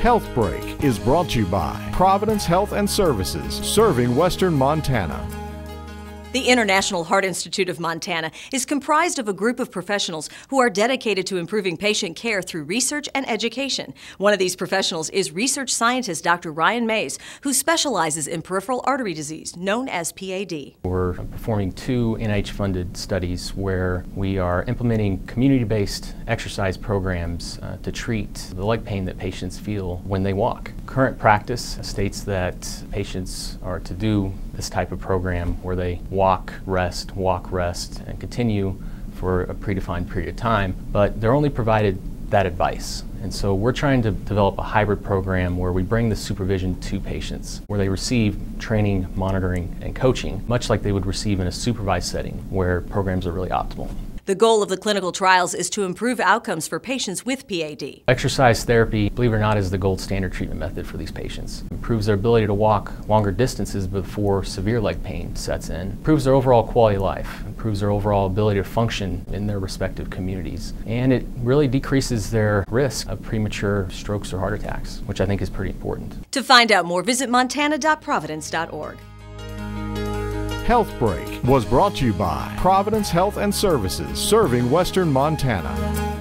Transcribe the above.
Health Break is brought to you by Providence Health and Services, serving Western Montana. The International Heart Institute of Montana is comprised of a group of professionals who are dedicated to improving patient care through research and education. One of these professionals is research scientist Dr. Ryan Mays, who specializes in peripheral artery disease, known as PAD. We're performing two NIH funded studies where we are implementing community based exercise programs uh, to treat the leg pain that patients feel when they walk. Current practice states that patients are to do this type of program where they walk, rest, walk, rest, and continue for a predefined period of time, but they're only provided that advice. And so we're trying to develop a hybrid program where we bring the supervision to patients, where they receive training, monitoring, and coaching, much like they would receive in a supervised setting where programs are really optimal. The goal of the clinical trials is to improve outcomes for patients with PAD. Exercise therapy, believe it or not, is the gold standard treatment method for these patients. It improves their ability to walk longer distances before severe leg pain sets in, improves their overall quality of life, improves their overall ability to function in their respective communities, and it really decreases their risk of premature strokes or heart attacks, which I think is pretty important. To find out more, visit montana.providence.org. Health Break was brought to you by Providence Health and Services, serving Western Montana.